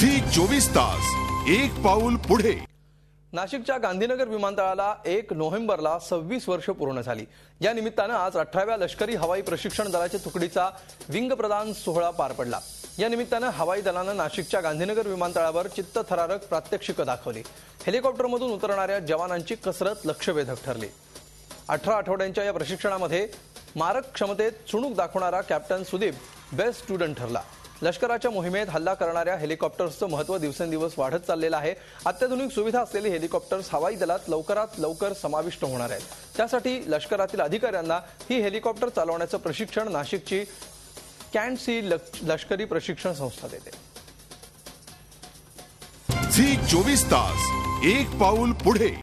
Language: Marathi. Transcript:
झी चोवीस तास एक पाऊल पुढे. नाशिकच्या गांधीनगर विमानतळाला एक नोव्हेंबरला सव्वीस वर्ष पूर्ण झाली. या निमित्तानं आज अठराव्या लष्करी हवाई प्रशिक्षण दलाच्या तुकडीचा विंग प्रदान सोहळा पार पडला. या निमित्तानं हवाई दलानं नाशिकच्या गांधीनगर विमानतळावर चित्तथरारक प्रात्यक्षिकं दाखवली. हेलिकॉप्टरमधून उतरणाऱ्या जवानांची कसरत लक्षवेधक ठरली. अठरा आठवड्यांच्या या प्रशिक्षणामध्ये मारक क्षमतेत चुणूक दाखवणारा कॅप्टन सुदीप बेस्ट स्टुडंट ठरला. लष्कराच्या मोहिमेत हल्ला करणाऱ्या हेलिकॉप्टर्सचं महत्त्व दिवसेंदिवस वाढत चाललेलं आहे. अत्याधुनिक सुविधा असलेली हेलिकॉप्टर्स हवाई दलात लवकरात लवकर समाविष्ट होणार आहेत. त्यासाठी लष्करातील अधिकाऱ्यांना ही हेलिकॉप्टर चालवण्याचं प्रशिक्षण नाशिकची कॅन्ट सी लष्करी प्रशिक्षण संस्था देते. झी चोवीस तास एक पाऊल पुढे.